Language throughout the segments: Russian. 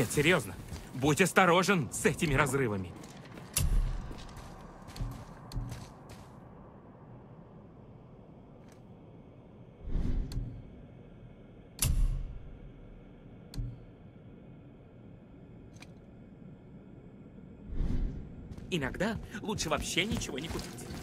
Нет, серьезно. Будь осторожен с этими разрывами. Иногда лучше вообще ничего не купить.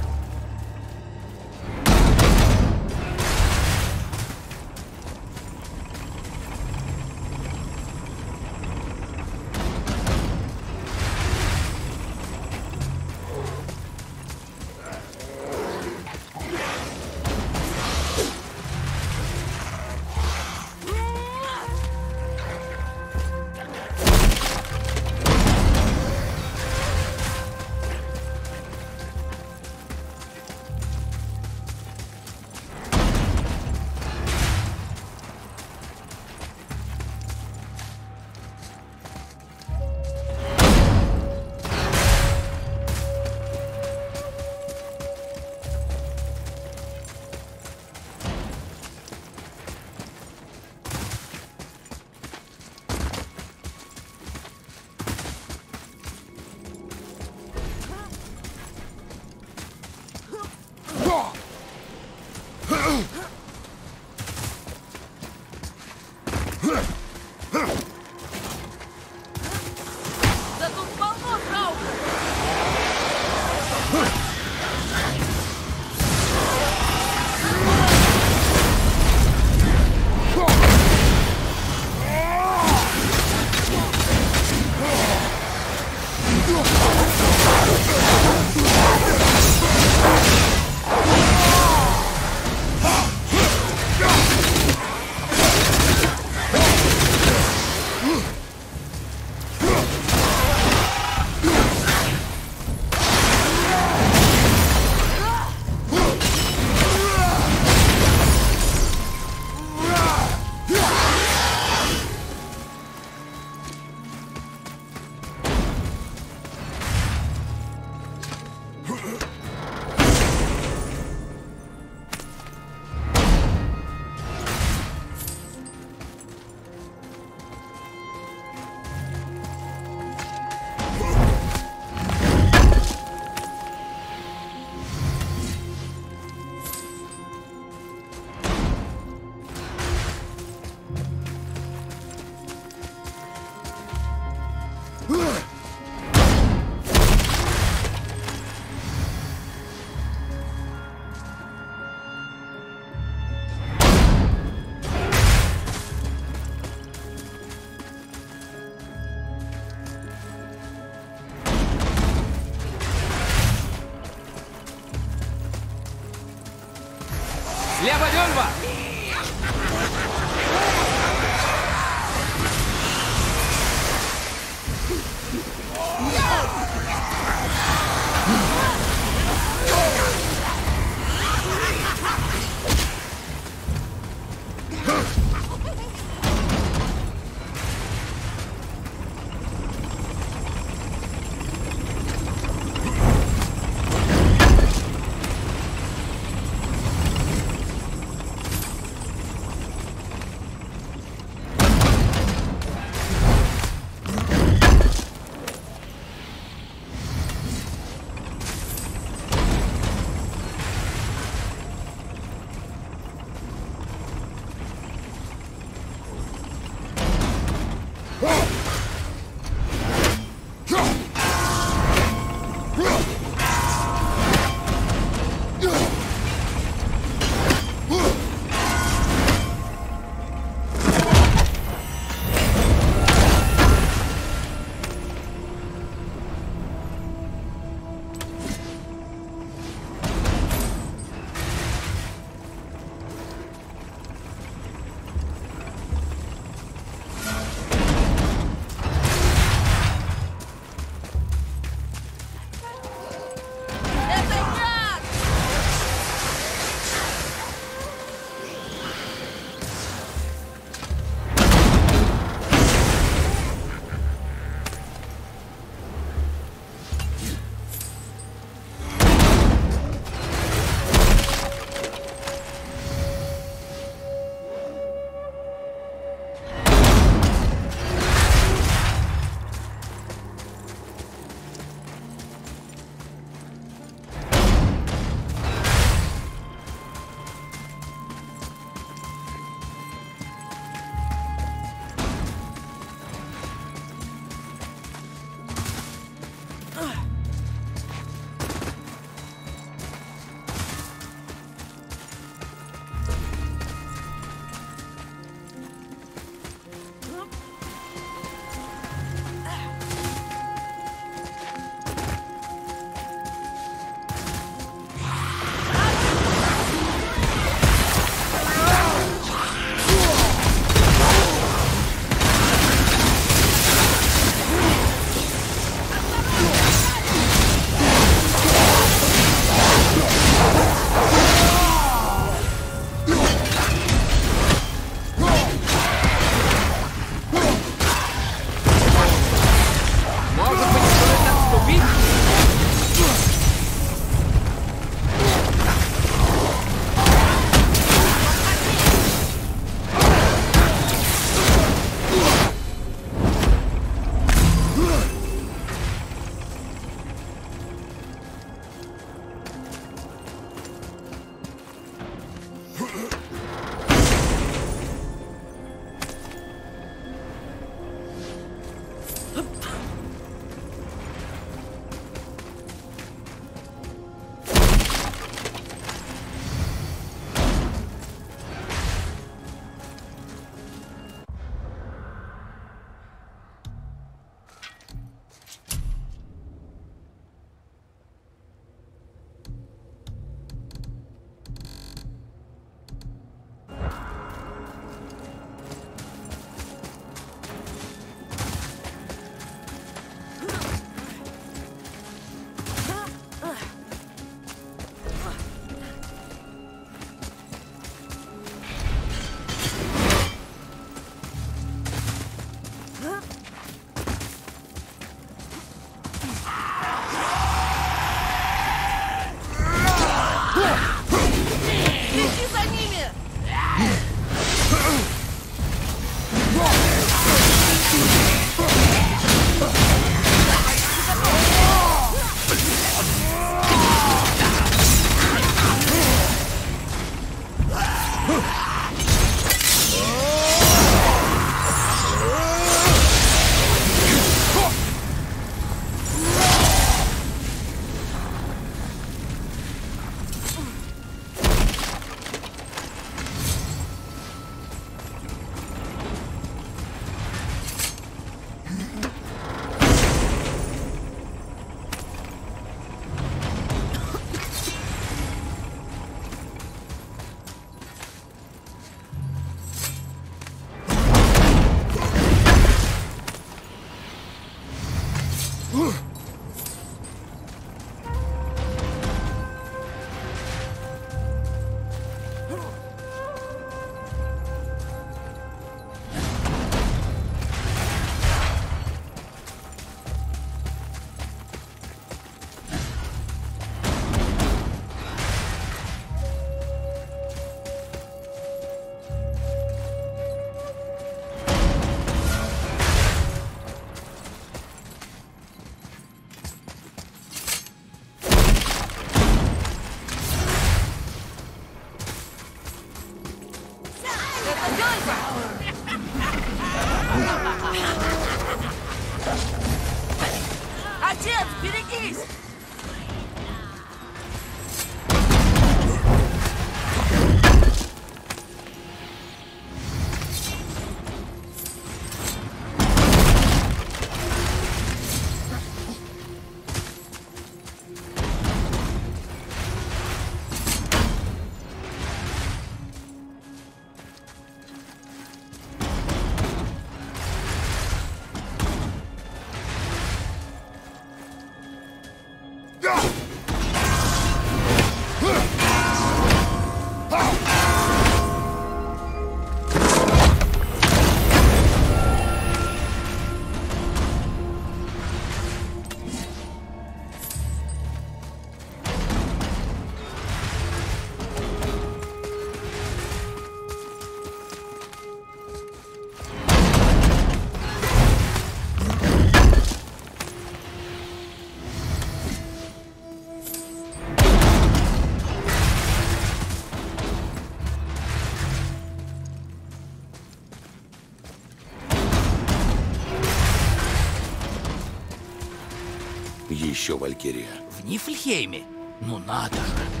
Еще Валькирия. В Нифльхейме? Ну надо же.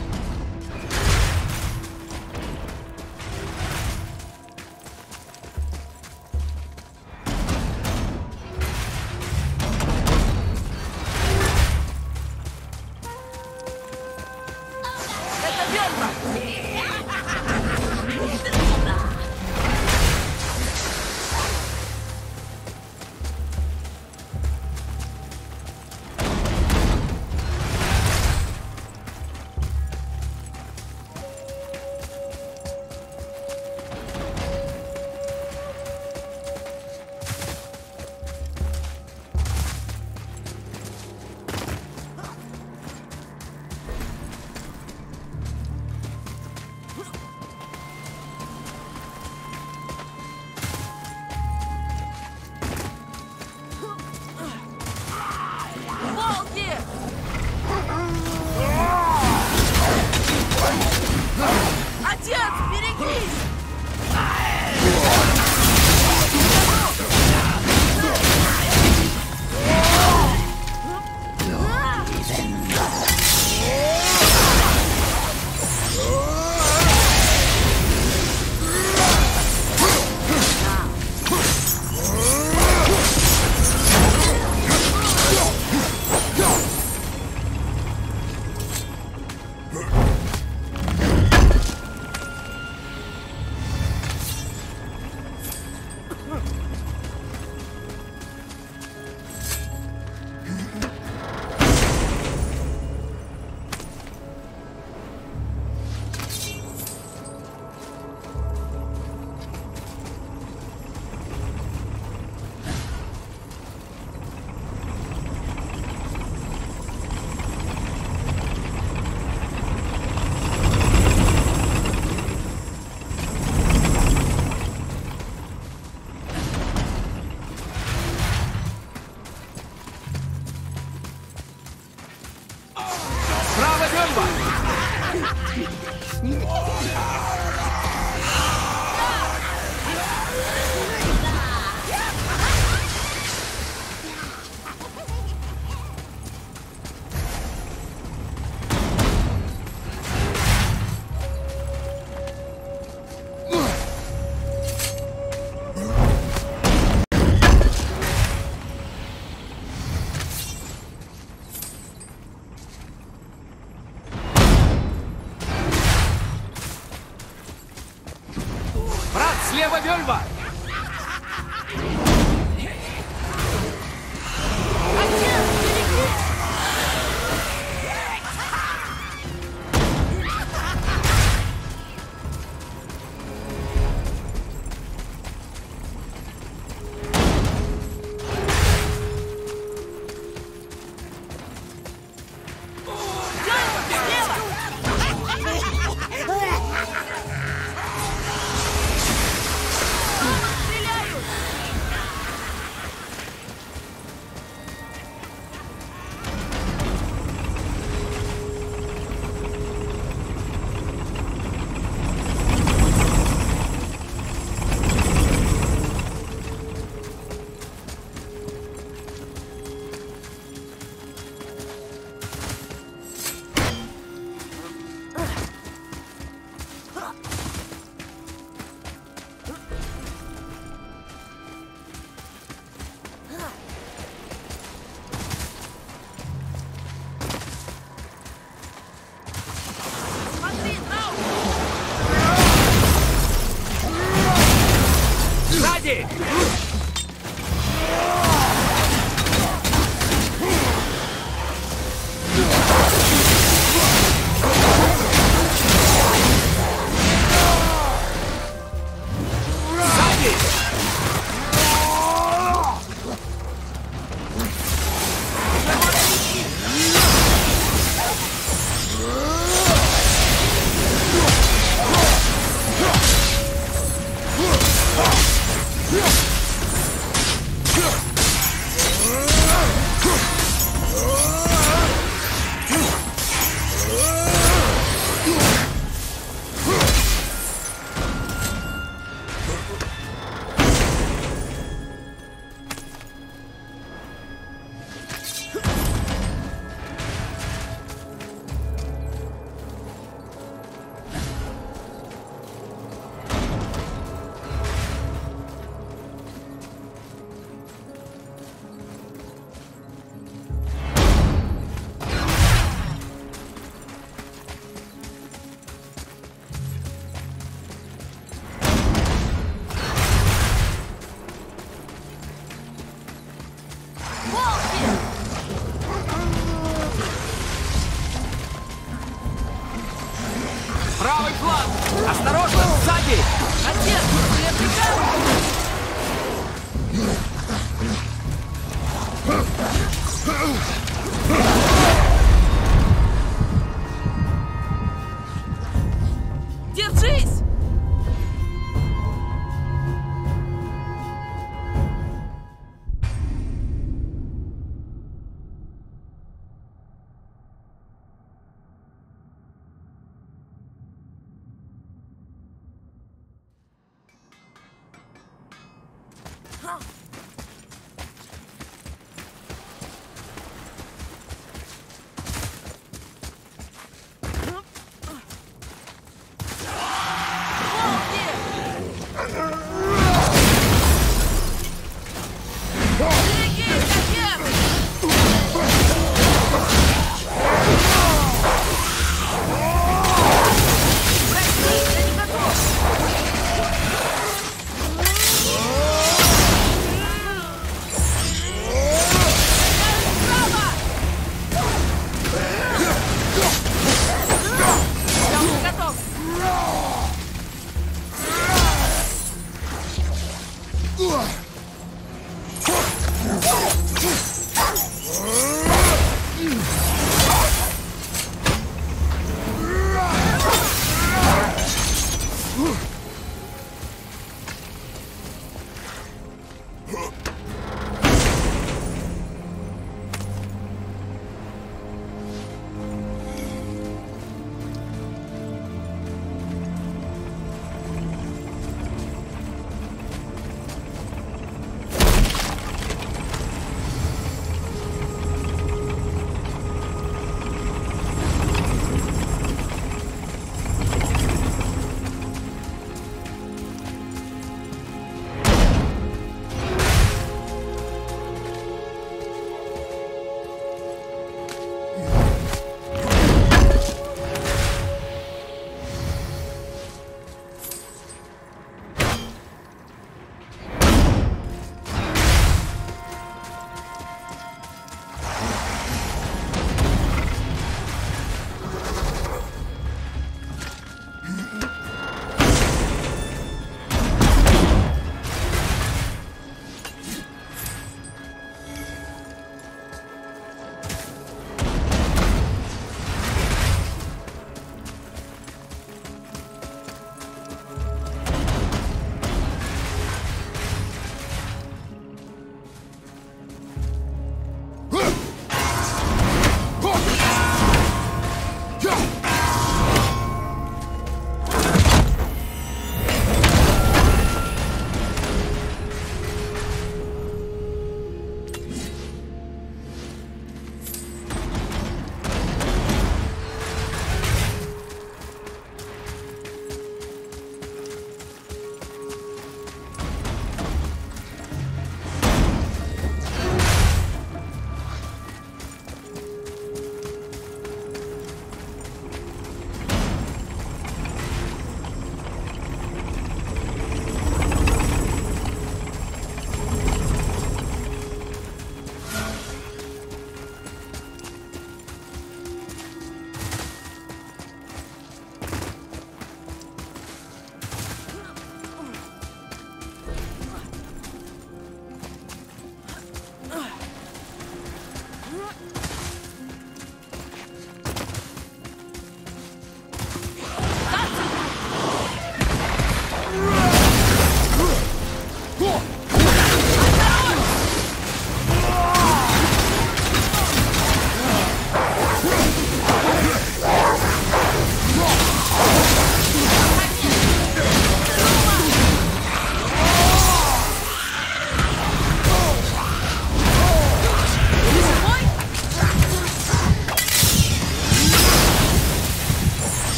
Huh.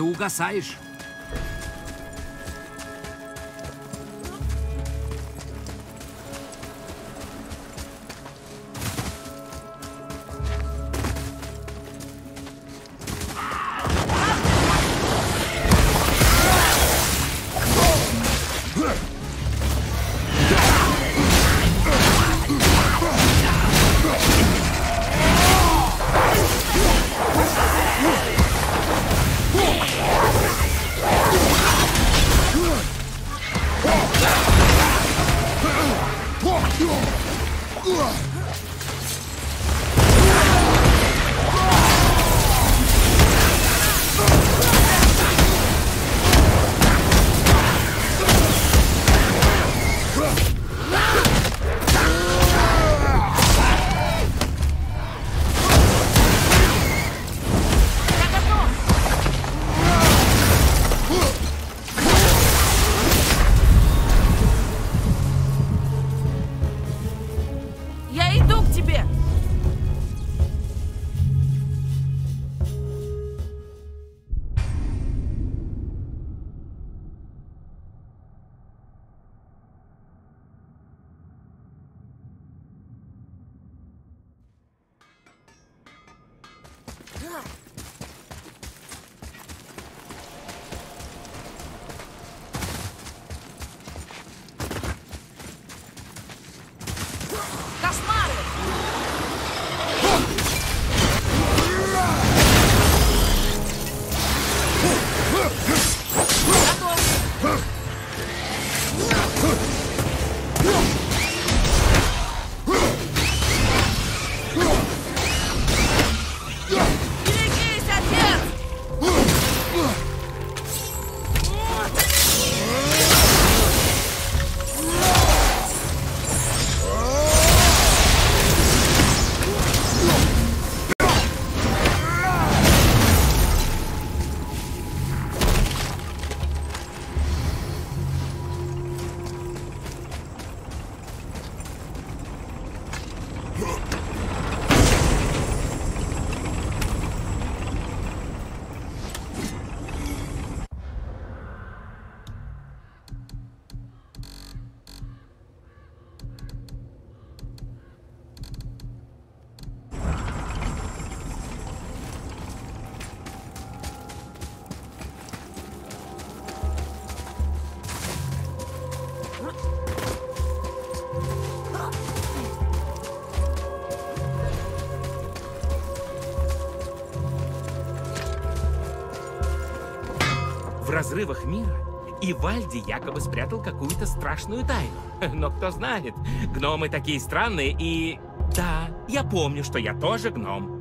o Gassais. Разрывах мира Ивальди якобы спрятал какую-то страшную тайну. Но кто знает, гномы такие странные и... Да, я помню, что я тоже гном.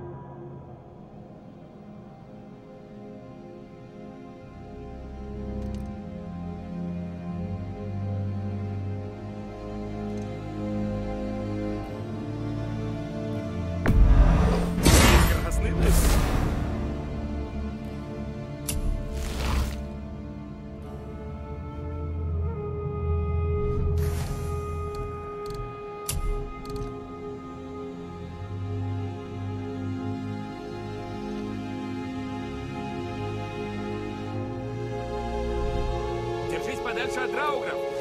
Panelis Adraugrafo.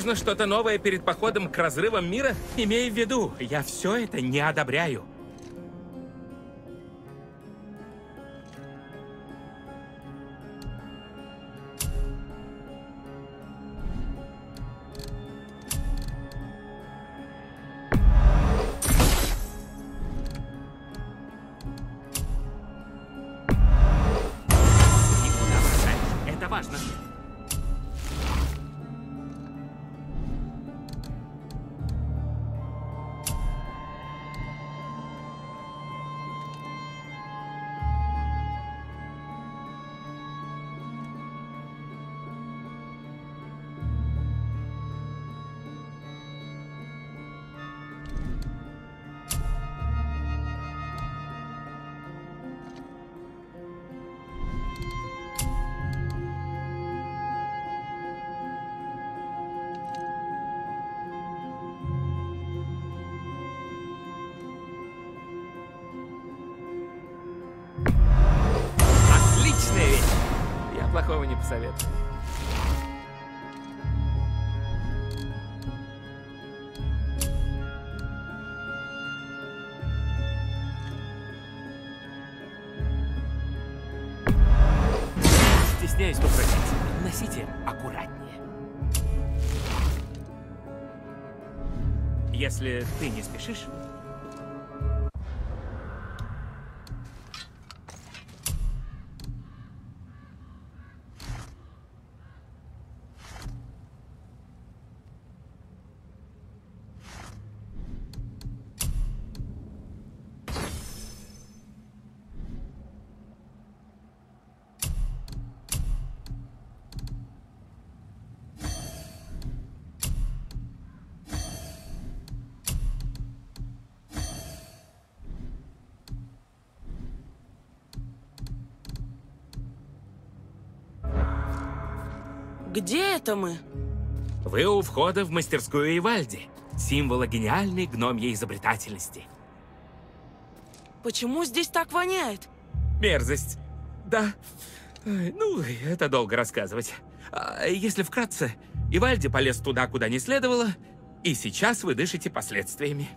Нужно что-то новое перед походом к разрывам мира? Имей в виду, я все это не одобряю. Посоветую. Стесняюсь попросить, носите аккуратнее. Если ты не спешишь, Где это мы? Вы у входа в мастерскую Ивальди, символа гениальной гномьей изобретательности. Почему здесь так воняет? Мерзость. Да. Ну, это долго рассказывать. А если вкратце, Ивальди полез туда, куда не следовало, и сейчас вы дышите последствиями.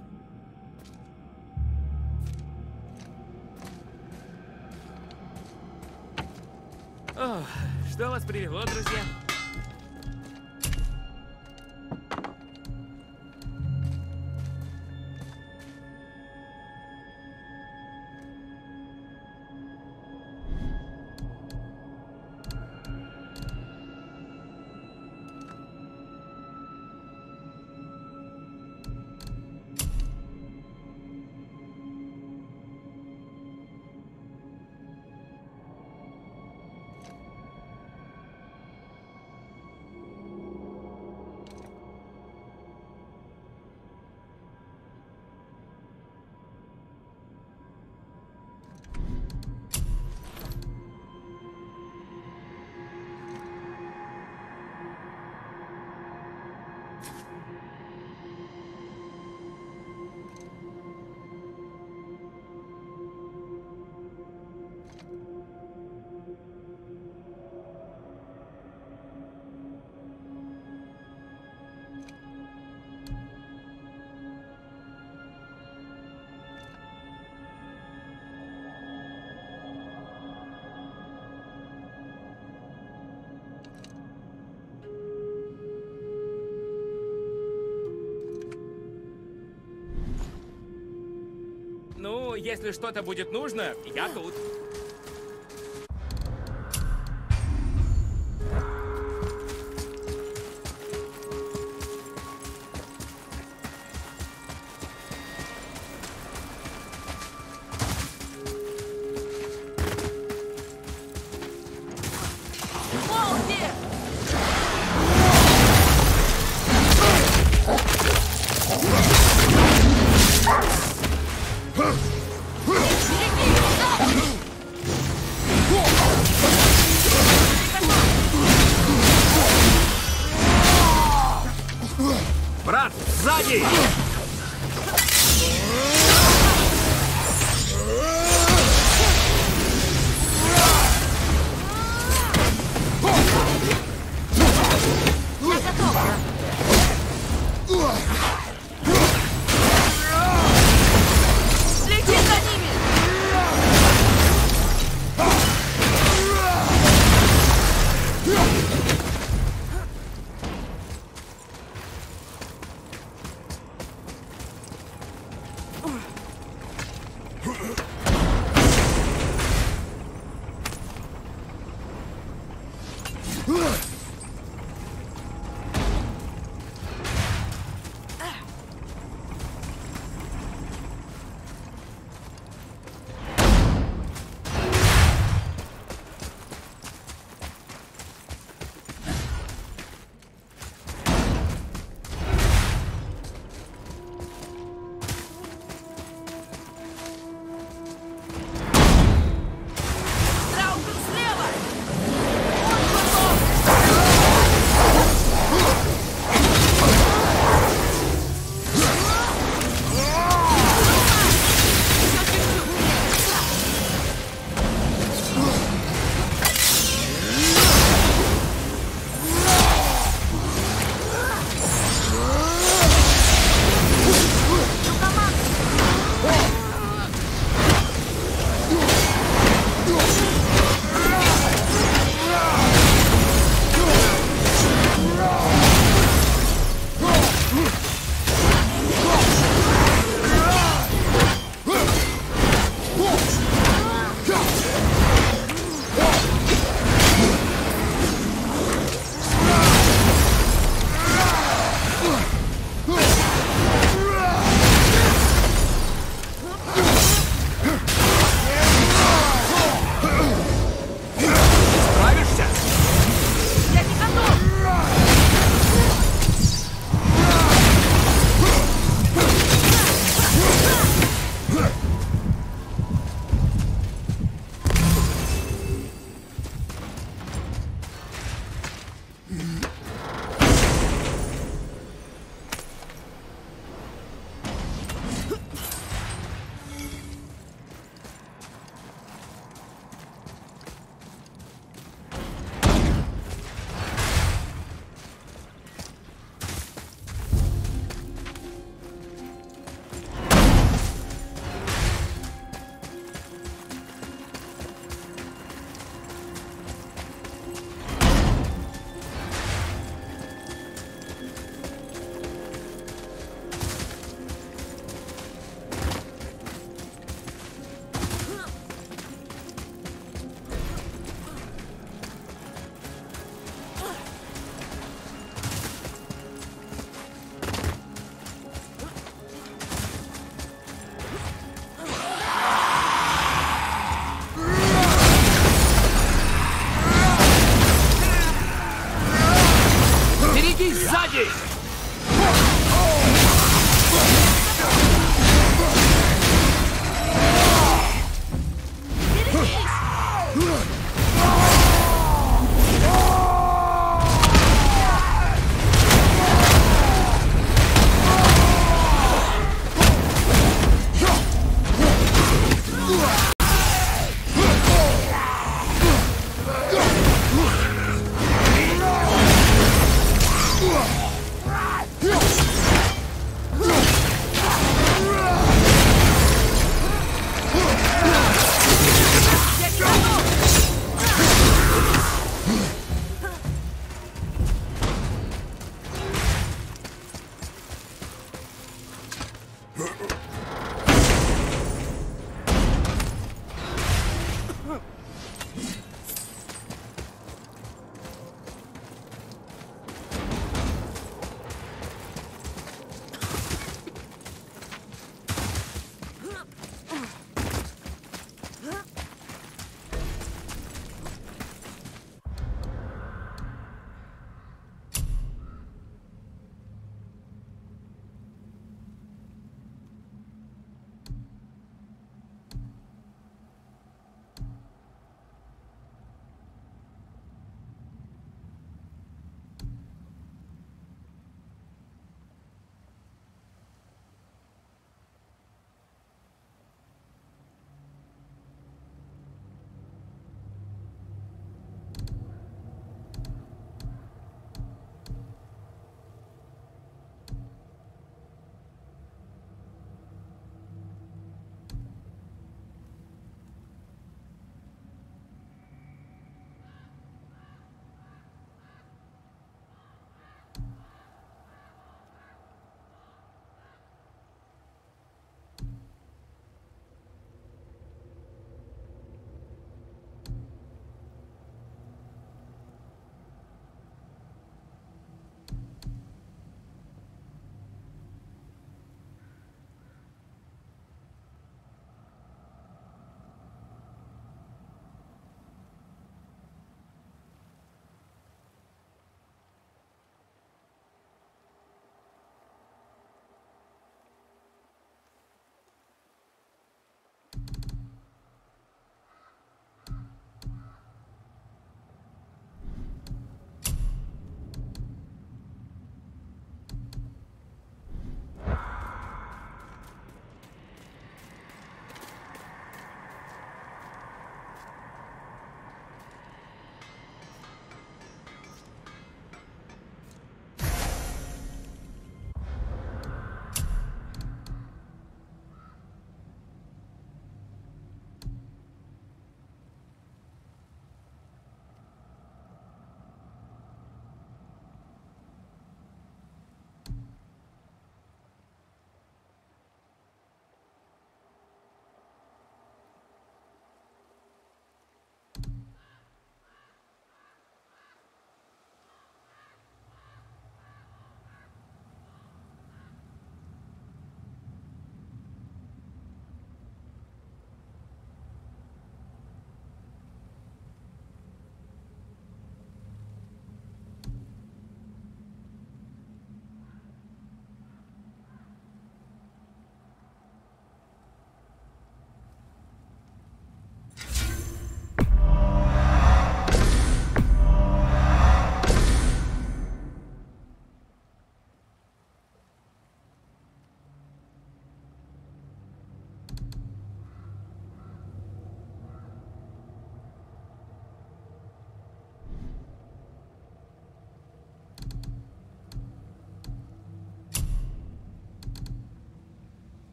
Ох, что вас привело, друзья? Если что-то будет нужно, я тут.